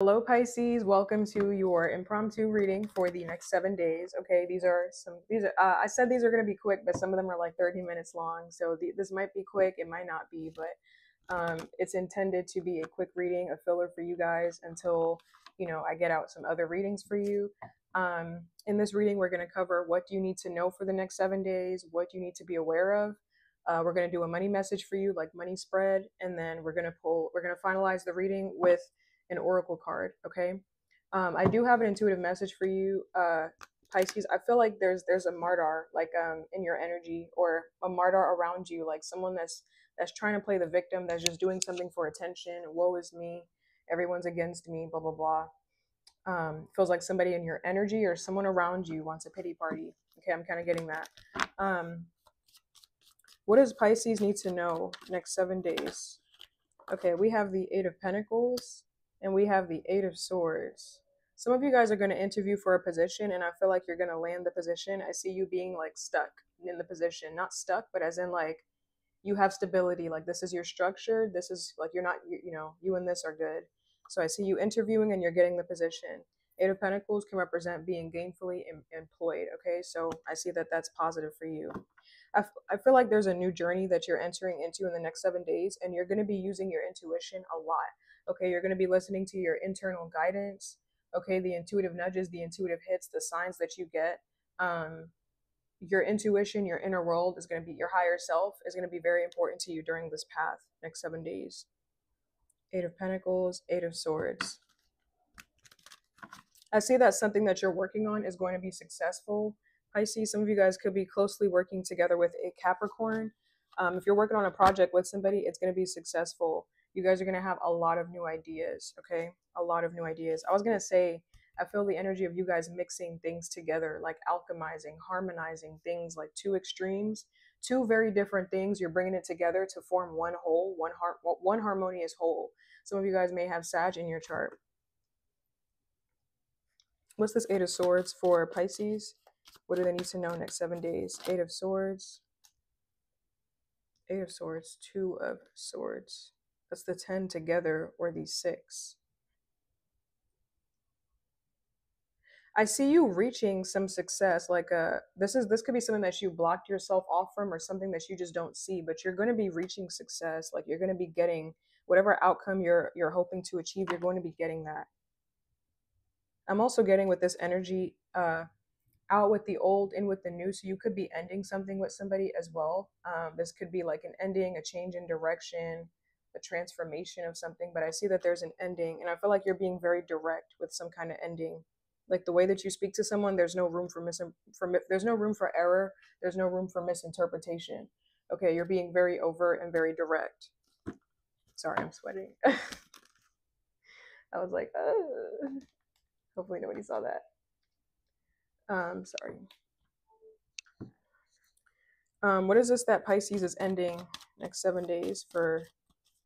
Hello, Pisces. Welcome to your impromptu reading for the next seven days. Okay, these are some. These are. Uh, I said these are going to be quick, but some of them are like 30 minutes long. So the, this might be quick. It might not be, but um, it's intended to be a quick reading, a filler for you guys until you know I get out some other readings for you. Um, in this reading, we're going to cover what you need to know for the next seven days, what you need to be aware of. Uh, we're going to do a money message for you, like money spread, and then we're going to pull. We're going to finalize the reading with an oracle card. Okay. Um, I do have an intuitive message for you, uh, Pisces. I feel like there's there's a martyr like um in your energy or a martyr around you, like someone that's that's trying to play the victim, that's just doing something for attention. Woe is me. Everyone's against me. Blah blah blah. Um, feels like somebody in your energy or someone around you wants a pity party. Okay, I'm kind of getting that. Um, what does Pisces need to know next seven days? Okay, we have the Eight of Pentacles and we have the Eight of Swords. Some of you guys are going to interview for a position, and I feel like you're going to land the position. I see you being like stuck in the position, not stuck, but as in like you have stability. Like this is your structure. This is like you're not, you, you know, you and this are good. So I see you interviewing and you're getting the position. Eight of Pentacles can represent being gainfully em- employed. Okay, so I see that that's positive for you. I, I feel like there's a new journey that you're entering into in the next seven days, and you're going to be using your intuition a lot. Okay, you're going to be listening to your internal guidance. Okay, the intuitive nudges, the intuitive hits, the signs that you get. Um, your intuition, your inner world is going to be your higher self is going to be very important to you during this path next seven days. Eight of Pentacles, Eight of Swords. I see that something that you're working on is going to be successful. I see some of you guys could be closely working together with a Capricorn. Um, if you're working on a project with somebody, it's going to be successful you guys are going to have a lot of new ideas, okay? A lot of new ideas. I was going to say, I feel the energy of you guys mixing things together, like alchemizing, harmonizing things like two extremes, two very different things. You're bringing it together to form one whole, one har- one harmonious whole. Some of you guys may have Sag in your chart. What's this Eight of Swords for Pisces? What do they need to know next seven days? Eight of Swords, Eight of Swords, Two of Swords. That's the 10 together or the 6. I see you reaching some success like uh this is this could be something that you blocked yourself off from or something that you just don't see but you're going to be reaching success like you're going to be getting whatever outcome you're you're hoping to achieve you're going to be getting that. I'm also getting with this energy uh out with the old in with the new so you could be ending something with somebody as well. Um this could be like an ending, a change in direction, a transformation of something, but I see that there's an ending, and I feel like you're being very direct with some kind of ending. Like the way that you speak to someone, there's no room for mis for there's no room for error. There's no room for misinterpretation. Okay, you're being very overt and very direct. Sorry, I'm sweating. I was like, uh. hopefully nobody saw that. Um, sorry. Um, what is this that Pisces is ending next seven days for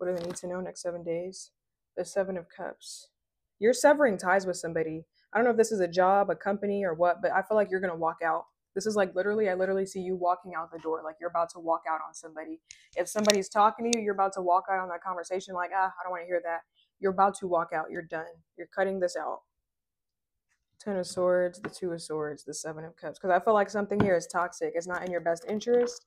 what do they need to know next seven days? The Seven of Cups. You're severing ties with somebody. I don't know if this is a job, a company, or what, but I feel like you're going to walk out. This is like literally, I literally see you walking out the door, like you're about to walk out on somebody. If somebody's talking to you, you're about to walk out on that conversation, like, ah, I don't want to hear that. You're about to walk out. You're done. You're cutting this out. Ten of Swords, the Two of Swords, the Seven of Cups. Because I feel like something here is toxic. It's not in your best interest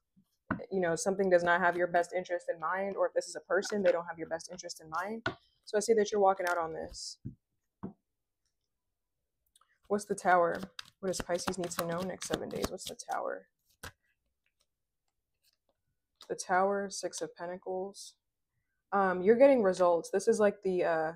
you know something does not have your best interest in mind or if this is a person they don't have your best interest in mind. So i see that you're walking out on this. What's the tower? What does pisces need to know next seven days? What's the tower? The tower six of pentacles. Um you're getting results. This is like the uh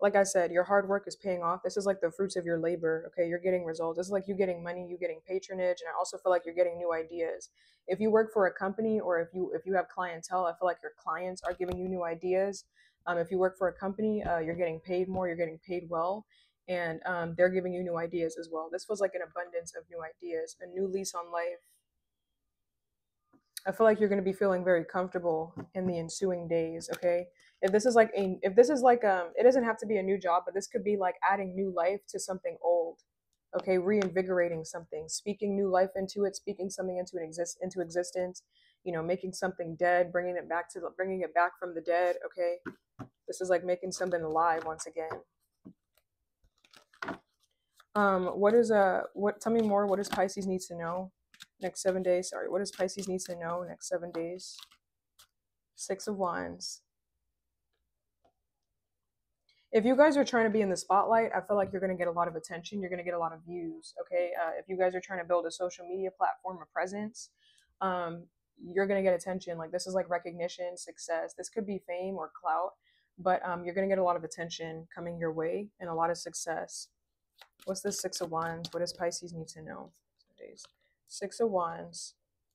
like I said, your hard work is paying off. This is like the fruits of your labor. Okay, you're getting results. Is like you getting money, you getting patronage, and I also feel like you're getting new ideas. If you work for a company or if you if you have clientele, I feel like your clients are giving you new ideas. Um, if you work for a company, uh, you're getting paid more, you're getting paid well, and um, they're giving you new ideas as well. This feels like an abundance of new ideas, a new lease on life. I feel like you're going to be feeling very comfortable in the ensuing days. Okay if this is like a if this is like um it doesn't have to be a new job but this could be like adding new life to something old okay reinvigorating something speaking new life into it speaking something into an exist into existence you know making something dead bringing it back to the, bringing it back from the dead okay this is like making something alive once again Um, what is a what? Tell me more. What does Pisces need to know next seven days? Sorry, what does Pisces need to know next seven days? Six of Wands. If you guys are trying to be in the spotlight, I feel like you're going to get a lot of attention. You're going to get a lot of views. Okay, uh, if you guys are trying to build a social media platform, a presence, um, you're going to get attention. Like this is like recognition, success. This could be fame or clout, but um, you're going to get a lot of attention coming your way and a lot of success. What's the Six of Wands? What does Pisces need to know? Six of Wands,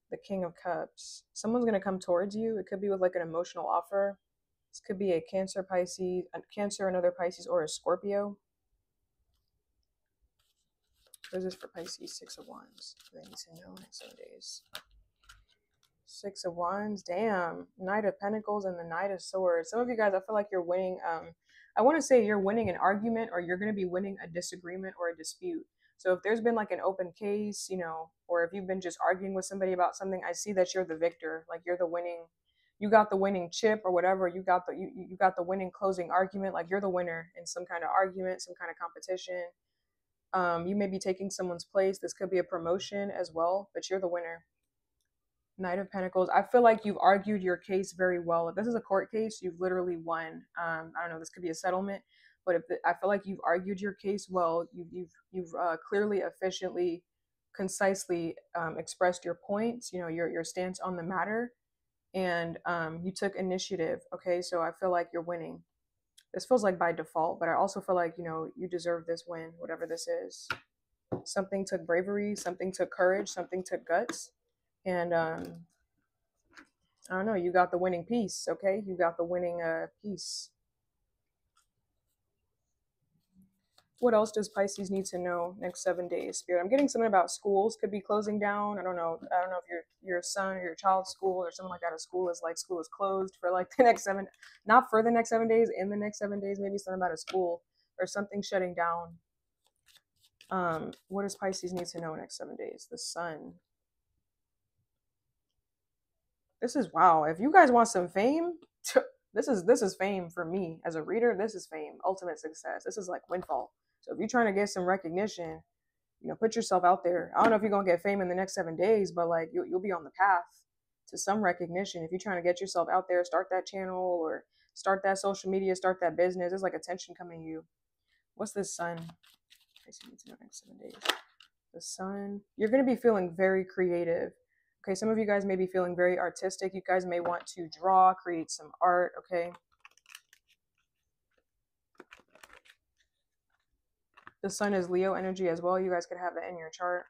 the King of Cups. Someone's going to come towards you. It could be with like an emotional offer. This could be a Cancer, Pisces, a Cancer, another Pisces, or a Scorpio. What is this for Pisces? Six of Wands. They need to know next seven days. Six of Wands. Damn. Knight of Pentacles and the Knight of Swords. Some of you guys, I feel like you're winning. Um, I want to say you're winning an argument or you're going to be winning a disagreement or a dispute. So if there's been like an open case, you know, or if you've been just arguing with somebody about something, I see that you're the victor. Like you're the winning, you got the winning chip or whatever. You got the you, you got the winning closing argument. Like you're the winner in some kind of argument, some kind of competition. Um, you may be taking someone's place. This could be a promotion as well, but you're the winner. Knight of Pentacles. I feel like you've argued your case very well. If this is a court case, you've literally won. Um, I don't know. This could be a settlement, but if the, I feel like you've argued your case well, you've you've you've uh, clearly, efficiently, concisely um, expressed your points. You know your your stance on the matter, and um, you took initiative. Okay, so I feel like you're winning. This feels like by default, but I also feel like you know you deserve this win, whatever this is. Something took bravery, something took courage, something took guts and um, I don't know, you got the winning piece, okay? You got the winning uh, piece. What else does Pisces need to know next seven days? Spirit, I'm getting something about schools could be closing down. I don't know. I don't know if your your son or your child's school or something like that. A school is like school is closed for like the next seven, not for the next seven days. In the next seven days, maybe something about a school or something shutting down. Um, what does Pisces need to know next seven days? The sun. This is wow. If you guys want some fame, this is this is fame for me as a reader. This is fame, ultimate success. This is like windfall. So if you're trying to get some recognition, you know, put yourself out there. I don't know if you're gonna get fame in the next seven days, but like you'll you'll be on the path to some recognition. If you're trying to get yourself out there, start that channel or start that social media, start that business. There's like attention coming to you. What's this sun? next seven days. The sun. You're gonna be feeling very creative Okay, some of you guys may be feeling very artistic. You guys may want to draw, create some art, okay? The sun is Leo energy as well. You guys could have that in your chart.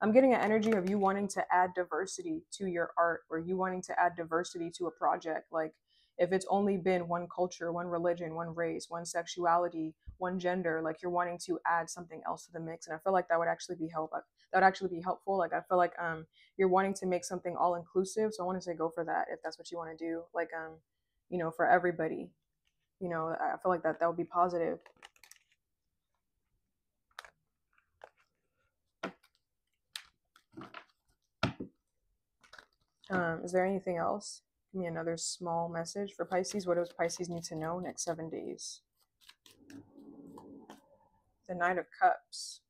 I'm getting an energy of you wanting to add diversity to your art or you wanting to add diversity to a project. Like if it's only been one culture, one religion, one race, one sexuality, one gender, like you're wanting to add something else to the mix. And I feel like that would actually be help. That would actually be helpful. Like I feel like um you're wanting to make something all inclusive. So I want to say go for that if that's what you want to do. Like um, you know, for everybody. You know, I feel like that that would be positive. Um, is there anything else? Give me another small message for Pisces. What does Pisces need to know next seven days? The Knight of Cups.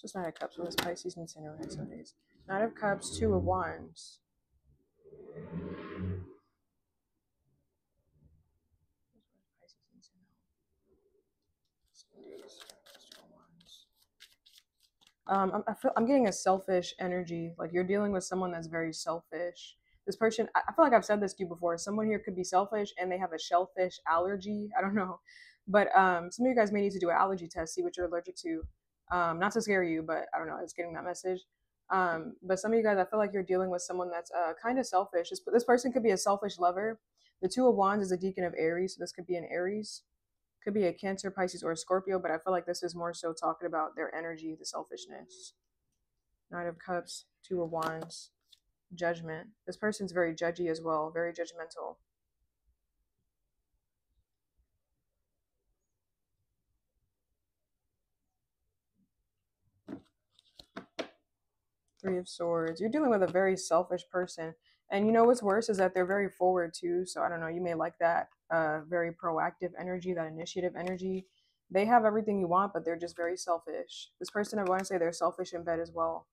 Just Knight of Cups. What does Pisces need to know next seven days? Knight of Cups, Two of Wands. Um, I'm, I feel, I'm getting a selfish energy. Like you're dealing with someone that's very selfish. This person, I feel like I've said this to you before. Someone here could be selfish and they have a shellfish allergy. I don't know, but um, some of you guys may need to do an allergy test, see what you're allergic to. Um, not to scare you, but I don't know. It's getting that message. Um, but some of you guys, I feel like you're dealing with someone that's uh, kind of selfish. This, this person could be a selfish lover. The Two of Wands is a decan of Aries, so this could be an Aries. Could be a Cancer, Pisces, or a Scorpio, but I feel like this is more so talking about their energy, the selfishness. Knight of Cups, Two of Wands, Judgment. This person's very judgy as well, very judgmental. Three of Swords. You're dealing with a very selfish person. And you know what's worse is that they're very forward too. So I don't know, you may like that. uh, very proactive energy, that initiative energy. They have everything you want, but they're just very selfish. This person, I want to say they're selfish in bed as well.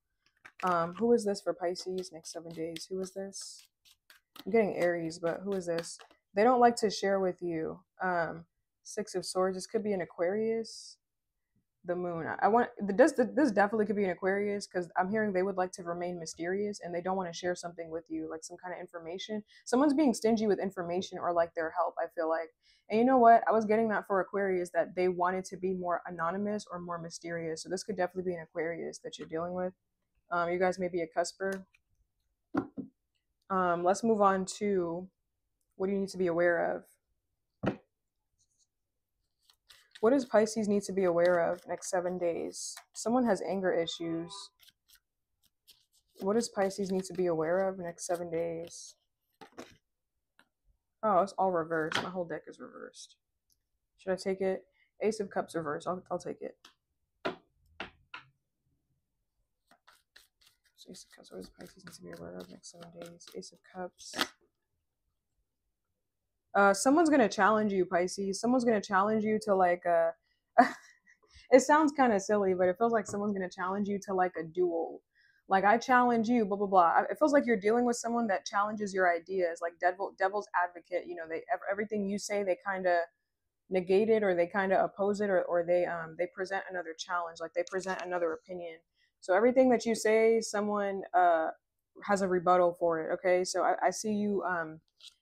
Um, who is this for Pisces next seven days? Who is this? I'm getting Aries, but who is this? They don't like to share with you. Um, Six of Swords. This could be an Aquarius. The Moon. I, want this. This definitely could be an Aquarius because I'm hearing they would like to remain mysterious and they don't want to share something with you, like some kind of information. Someone's being stingy with information or like their help. I feel like. And you know what? I was getting that for Aquarius that they wanted to be more anonymous or more mysterious. So this could definitely be an Aquarius that you're dealing with. Um, you guys may be a cusper. Um, let's move on to what do you need to be aware of? What does Pisces need to be aware of next seven days? Someone has anger issues. What does Pisces need to be aware of next seven days? Oh, it's all reversed. My whole deck is reversed. Should I take it? Ace of Cups reversed. I'll, I'll take it. Ace of Cups. What does Pisces need to be aware of next seven days? Ace of Cups. Uh, someone's gonna challenge you, Pisces. Someone's gonna challenge you to like a. it sounds kind of silly, but it feels like someone's gonna challenge you to like a duel. Like I challenge you, blah blah blah. It feels like you're dealing with someone that challenges your ideas, like devil devil's advocate. You know, they everything you say, they kind of negate it, or they kind of oppose it, or or they um they present another challenge, like they present another opinion. So everything that you say, someone uh has a rebuttal for it. Okay, so I, I see you um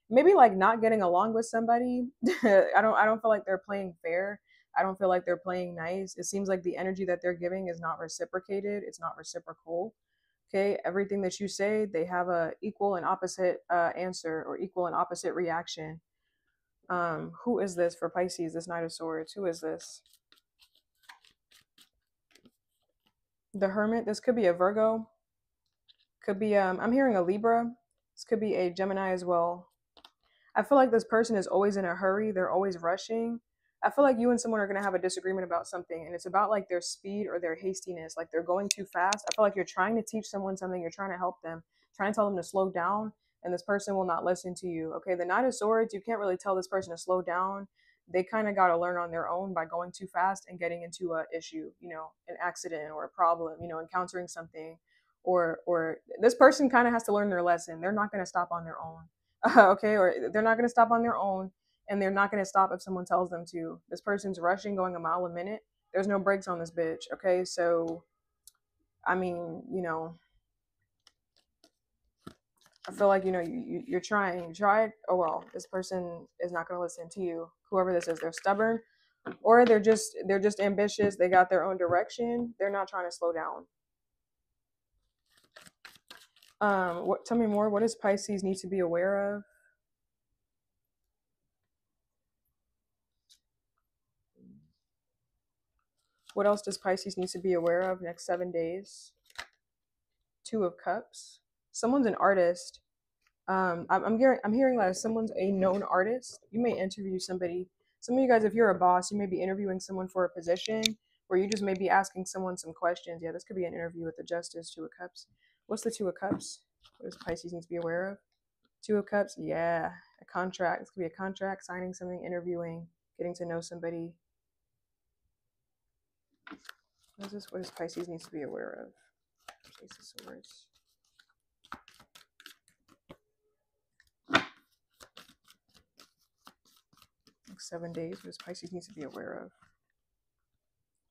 maybe like not getting along with somebody. I don't I don't feel like they're playing fair. I don't feel like they're playing nice. It seems like the energy that they're giving is not reciprocated. It's not reciprocal. Okay, everything that you say, they have a equal and opposite uh, answer or equal and opposite reaction. Um, who is this for Pisces? This Knight of Swords. Who is this? The Hermit. This could be a Virgo. Could be. Um, I'm hearing a Libra. This could be a Gemini as well. I feel like this person is always in a hurry. They're always rushing. I feel like you and someone are going to have a disagreement about something, and it's about like their speed or their hastiness. Like they're going too fast. I feel like you're trying to teach someone something, you're trying to help them, trying to tell them to slow down, and this person will not listen to you. Okay, the Knight of Swords, you can't really tell this person to slow down. They kind of got to learn on their own by going too fast and getting into a issue, you know, an accident or a problem, you know, encountering something, or or this person kind of has to learn their lesson. They're not going to stop on their own okay, or eh, they're not going to stop on their own and they're not going to stop if someone tells them to. This person's rushing, going a mile a minute. There's no brakes on this bitch, okay? So, I mean, you know, I feel like, you know, you, you're trying, try it. Oh, well, this person is not going to listen to you. Whoever this is, they're stubborn or they're just, they're just ambitious. They got their own direction. They're not trying to slow down. Um, what? Tell me more. What does Pisces need to be aware of? What else does Pisces need to be aware of next seven days? Two of Cups. Someone's an artist. Um, I'm, I'm hearing I'm hearing that someone's a known artist. You may interview somebody. Some of you guys, if you're a boss, you may be interviewing someone for a position, or you just may be asking someone some questions. Yeah, this could be an interview with the Justice, Two of Cups. What's the Two of Cups? What does Pisces need to be aware of? Two of Cups, yeah, a contract. This could be a contract, signing something, interviewing, getting to know somebody. What is this? What does Pisces needs to be aware of? Ace of Swords. Seven days. What does Pisces needs to be aware of?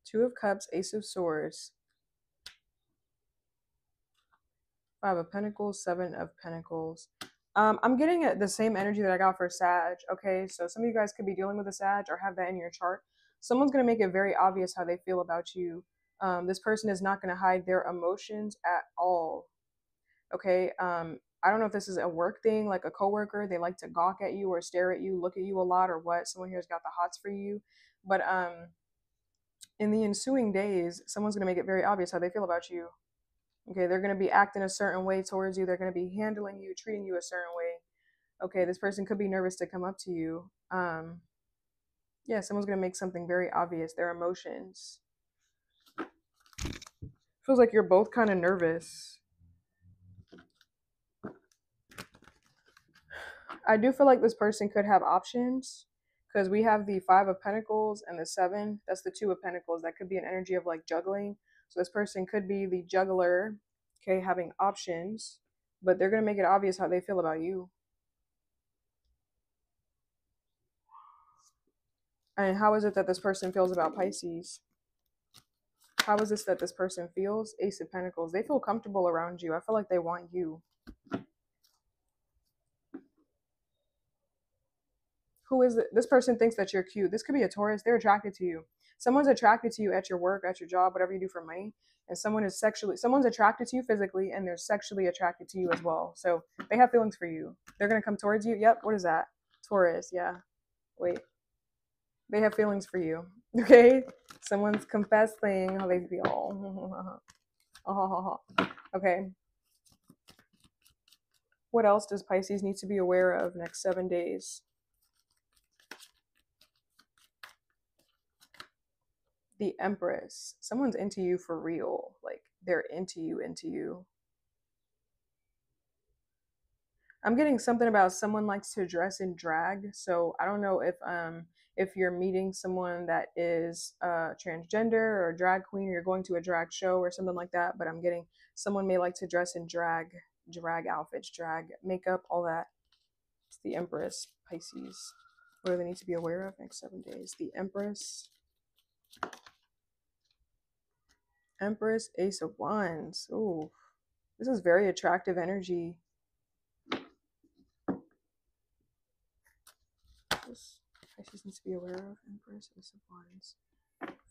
Two of Cups, Ace of Swords, Five of Pentacles, Seven of Pentacles. Um, I'm getting the same energy that I got for Sag. Okay, so some of you guys could be dealing with a Sag or have that in your chart. Someone's going to make it very obvious how they feel about you. Um, this person is not going to hide their emotions at all. Okay, um, I don't know if this is a work thing, like a coworker. They like to gawk at you or stare at you, look at you a lot, or what. Someone here's got the hots for you. But um, in the ensuing days, someone's going to make it very obvious how they feel about you. Okay, they're going to be acting a certain way towards you. They're going to be handling you, treating you a certain way. Okay, this person could be nervous to come up to you. Um, yeah, someone's going to make something very obvious, their emotions. Feels like you're both kind of nervous. I do feel like this person could have options because we have the five of pentacles and the seven that's the two of pentacles that could be an energy of like juggling so this person could be the juggler okay having options but they're going to make it obvious how they feel about you. And how is it that this person feels about pisces? How is this that this person feels? Ace of pentacles. They feel comfortable around you. I feel like they want you. Who is it? this person thinks that you're cute. This could be a taurus. They're attracted to you someone's attracted to you at your work at your job whatever you do for money and someone is sexually someone's attracted to you physically and they're sexually attracted to you as well. So they have feelings for you. They're to come towards you. Yep what is that? Taurus yeah. Wait. They have feelings for you okay? Someone's confessing how they feel. Uh-huh. Okay. What else does pisces need to be aware of next seven days the Empress. Someone's into you for real. Like they're into you, into you. I'm getting something about someone likes to dress in drag. So I don't know if um if you're meeting someone that is uh transgender or drag queen or you're going to a drag show or something like that, but I'm getting someone may like to dress in drag, drag outfits, drag makeup, all that. It's the Empress, Pisces. What do they need to be aware of next seven days? The Empress, Empress, Ace of Wands. Oh, this is very attractive energy. This Pisces needs to be aware of. Empress, Ace of Wands.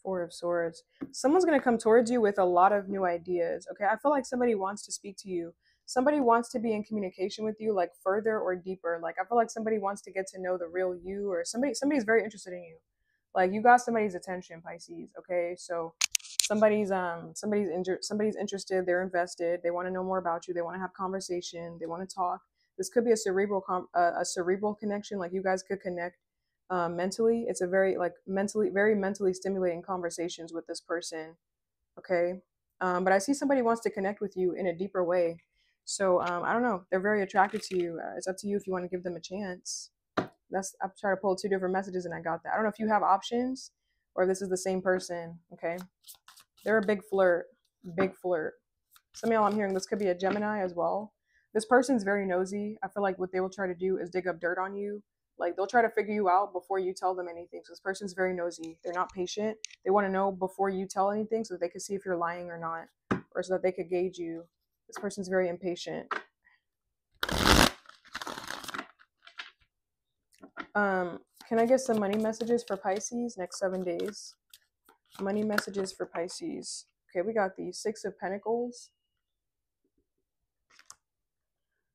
Four of Swords. Someone's going to come towards you with a lot of new ideas. Okay, I feel like somebody wants to speak to you. Somebody wants to be in communication with you, like further or deeper. Like I feel like somebody wants to get to know the real you, or somebody somebody's very interested in you. Like you got somebody's attention, Pisces. Okay, so somebody's um somebody's injured somebody's interested they're invested they want to know more about you they want to have conversation they want to talk. This could be a cerebral com- a cerebral connection like you guys could connect um, mentally. It's a very like mentally very mentally stimulating conversations with this person okay? Um, but i see somebody wants to connect with you in a deeper way. So um, i don't know. They're very attracted to you. Uh, it's up to you if you want to give them a chance. That's i'm trying to pull two different messages and i got that. I don't know if you have options or this is the same person okay they're a big flirt, big flirt. Some of y'all I'm hearing this could be a Gemini as well. This person's very nosy. I feel like what they will try to do is dig up dirt on you. Like they'll try to figure you out before you tell them anything. So this person's very nosy. They're not patient. They want to know before you tell anything so they can see if you're lying or not, or so that they could gauge you. This person's very impatient. Um, can I get some money messages for Pisces next seven days? Money messages for Pisces. Okay, we got the Six of Pentacles.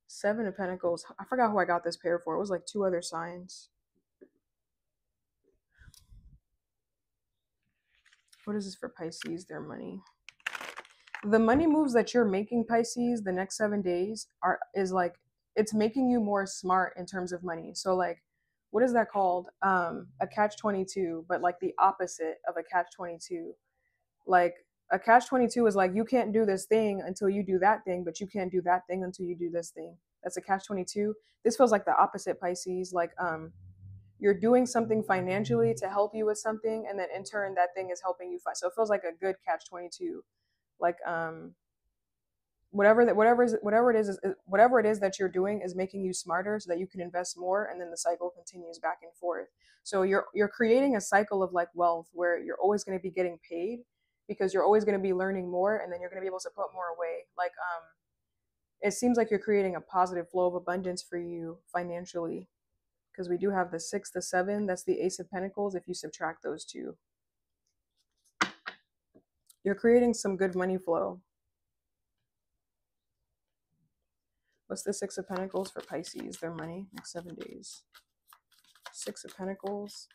Seven of Pentacles. I forgot who I got this pair for. It was like two other signs. What is this for Pisces? Their money. The money moves that you're making, Pisces, the next seven days are is like it's making you more smart in terms of money. So like what is that called? Um, a catch 22, but like the opposite of a catch 22. Like a catch 22 is like you can't do this thing until you do that thing, but you can't do that thing until you do this thing. That's a catch 22. This feels like the opposite Pisces. Like um, you're doing something financially to help you with something, and then in turn that thing is helping you. So it feels like a good catch 22. Like um, whatever that whatever is whatever it is, is whatever it is that you're doing is making you smarter so that you can invest more and then the cycle continues back and forth. So you're you're creating a cycle of like wealth where you're always going to be getting paid because you're always going to be learning more and then you're going to be able to put more away. Like um it seems like you're creating a positive flow of abundance for you financially because we do have the six the seven that's the ace of pentacles if you subtract those two. You're creating some good money flow What's the Six of Pentacles for Pisces? Their money next seven days. Six of Pentacles.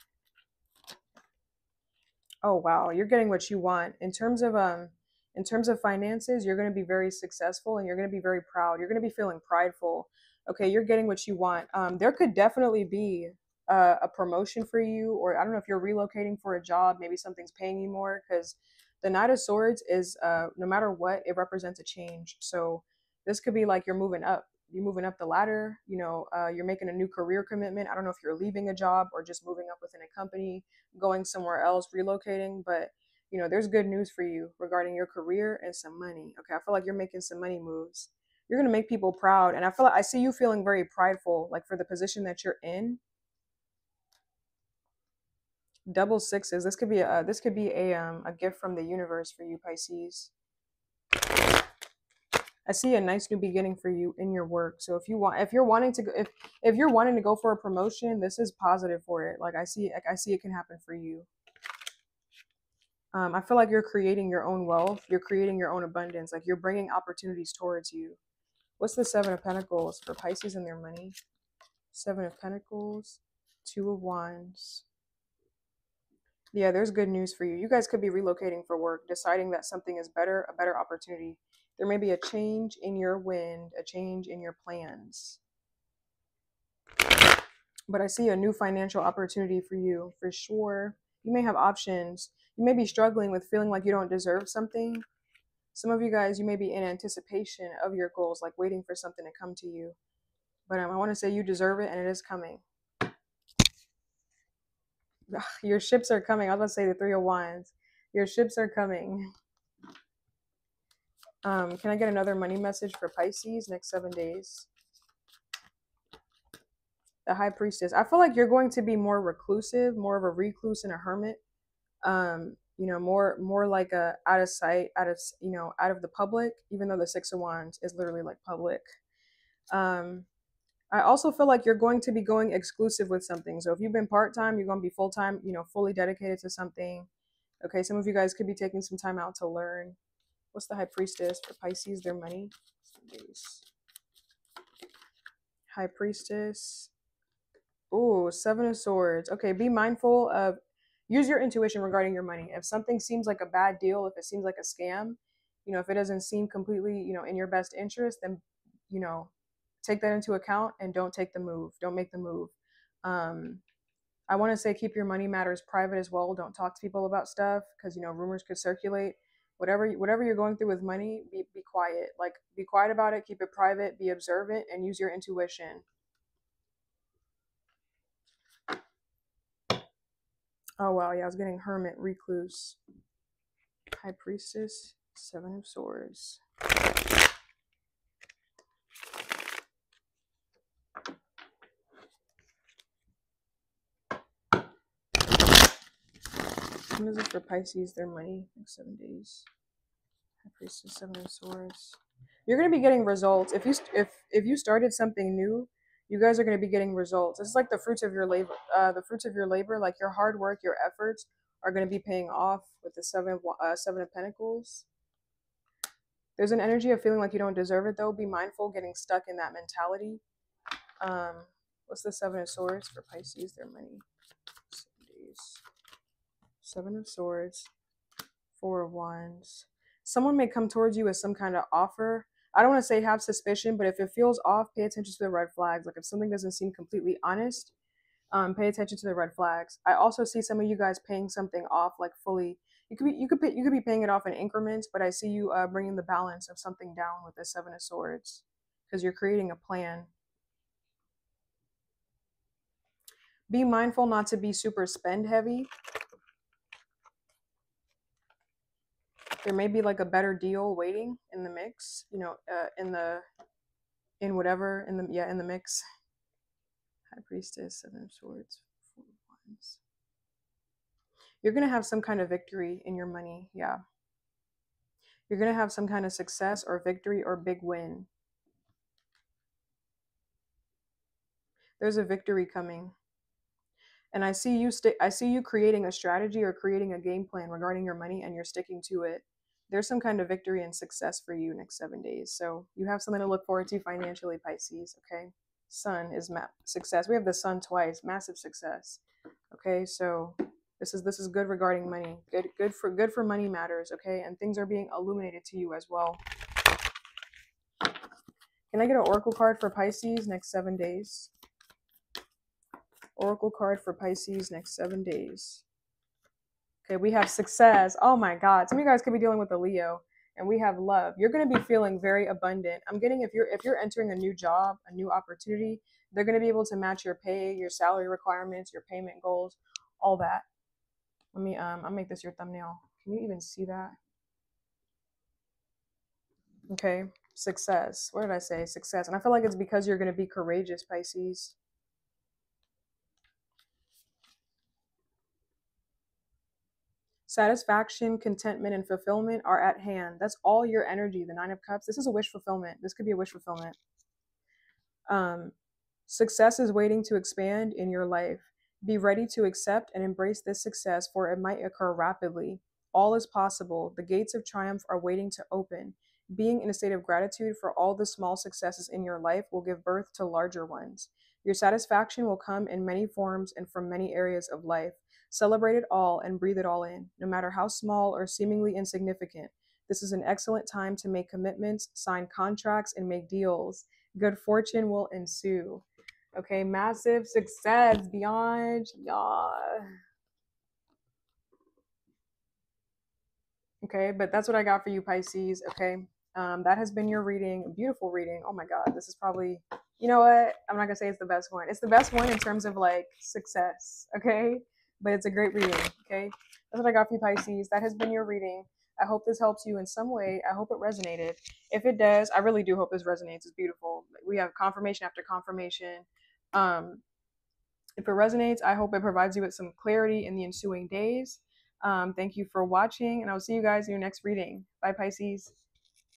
Oh wow, you're getting what you want in terms of um in terms of finances. You're going to be very successful and you're going to be very proud. You're going to be feeling prideful. Okay, you're getting what you want. Um, there could definitely be uh, a promotion for you, or I don't know if you're relocating for a job. Maybe something's paying you more because the Knight of Swords is uh, no matter what, it represents a change. So this could be like you're moving up you're moving up the ladder. You know, uh, you're making a new career commitment. I don't know if you're leaving a job or just moving up within a company, going somewhere else, relocating. But you know, there's good news for you regarding your career and some money. Okay, I feel like you're making some money moves. You're gonna make people proud, and I feel like I see you feeling very prideful, like for the position that you're in. Double sixes. This could be a this could be a um a gift from the universe for you, Pisces. I see a nice new beginning for you in your work. So if you want, if you're wanting to, go, if if you're wanting to go for a promotion, this is positive for it. Like I see, I see it can happen for you. Um, I feel like you're creating your own wealth. You're creating your own abundance. Like you're bringing opportunities towards you. What's the Seven of Pentacles for Pisces and their money? Seven of Pentacles, Two of Wands. Yeah, there's good news for you. You guys could be relocating for work, deciding that something is better, a better opportunity there may be a change in your wind, a change in your plans. But I see a new financial opportunity for you for sure. You may have options. You may be struggling with feeling like you don't deserve something. Some of you guys, you may be in anticipation of your goals, like waiting for something to come to you. But um, I want to say you deserve it and it is coming. Your ships are coming. I was to say the Three of Wands. Your ships are coming. Um, can I get another money message for Pisces next seven days? The High Priestess. I feel like you're going to be more reclusive, more of a recluse and a hermit. Um, you know, more more like a out of sight, out of you know, out of the public. Even though the Six of Wands is literally like public. Um, I also feel like you're going to be going exclusive with something. So if you've been part time, you're going to be full time. You know, fully dedicated to something. Okay, some of you guys could be taking some time out to learn. What's the High Priestess for Pisces? Their money. High Priestess. Oh, Seven of Swords. Okay, be mindful of use your intuition regarding your money. If something seems like a bad deal, if it seems like a scam, you know, if it doesn't seem completely, you know, in your best interest, then you know, take that into account and don't take the move. Don't make the move. Um, I want to say keep your money matters private as well. Don't talk to people about stuff because you know rumors could circulate whatever whatever you're going through with money be, be quiet. Like be quiet about it keep it private be observant and use your intuition. Oh wow yeah i was getting hermit recluse. High priestess seven of swords What is it for Pisces? Their money, like seven days. High Priestess, Seven of Swords. You're gonna be getting results if you if if you started something new. You guys are gonna be getting results. It's like the fruits of your labor. Uh, the fruits of your labor, like your hard work, your efforts, are gonna be paying off with the seven of uh, seven of Pentacles. There's an energy of feeling like you don't deserve it, though. Be mindful getting stuck in that mentality. Um, what's the Seven of Swords for Pisces? Their money. Seven of Swords, Four of Wands. Someone may come towards you with some kind of offer. I don't want to say have suspicion, but if it feels off, pay attention to the red flags. Like if something doesn't seem completely honest, um, pay attention to the red flags. I also see some of you guys paying something off like fully. You could be you could pay, you could be paying it off in increments, but I see you uh, bringing the balance of something down with the Seven of Swords because you're creating a plan. Be mindful not to be super spend heavy there may be like a better deal waiting in the mix you know uh, in the in whatever in the yeah in the mix. High priestess seven of swords four of wands. You're gonna have some kind of victory in your money yeah. You're gonna have some kind of success or victory or big win. There's a victory coming and i see you st- i see you creating a strategy or creating a game plan regarding your money and you're sticking to it. There's some kind of victory and success for you next seven days so you have something to look forward to financially pisces okay? Sun is ma- success we have the sun twice massive success okay? So this is this is good regarding money good good for good for money matters okay? And things are being illuminated to you as well. Can i get an oracle card for pisces next seven days Oracle card for Pisces next seven days. Okay, we have success. Oh my God. Some of you guys could be dealing with a Leo. and we have love. You're going to be feeling very abundant. I'm getting if you're if you're entering a new job, a new opportunity, they're going to be able to match your pay, your salary requirements, your payment goals, all that. Let me um I'll make this your thumbnail. Can you even see that? Okay, success. What did I say? Success. And I feel like it's because you're going to be courageous, Pisces. Satisfaction, contentment, and fulfillment are at hand. That's all your energy. The Nine of Cups. This is a wish fulfillment. This could be a wish fulfillment. Um, success is waiting to expand in your life. Be ready to accept and embrace this success, for it might occur rapidly. All is possible. The gates of triumph are waiting to open. Being in a state of gratitude for all the small successes in your life will give birth to larger ones. Your satisfaction will come in many forms and from many areas of life. Celebrate it all and breathe it all in, no matter how small or seemingly insignificant. This is an excellent time to make commitments, sign contracts, and make deals. Good fortune will ensue. Okay, massive success beyond y'all. Okay, but that's what I got for you, Pisces. Okay, um, that has been your reading. Beautiful reading. Oh my God, this is probably, you know what? I'm not gonna say it's the best one. It's the best one in terms of like success. Okay, but it's a great reading. Okay, that's what I got for you, Pisces. That has been your reading. I hope this helps you in some way. I hope it resonated. If it does, I really do hope this resonates. It's beautiful. We have confirmation after confirmation. Um, if it resonates, I hope it provides you with some clarity in the ensuing days. Um, thank you for watching, and I'll see you guys in your next reading. Bye, Pisces.